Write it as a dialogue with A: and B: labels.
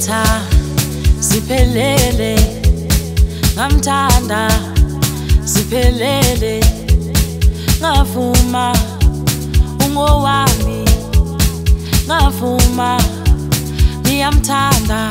A: ngaziletha ziphelele. Ngamthanda ziphelele. Ngavuma ungowami. Ngavuma ngiyamthanda.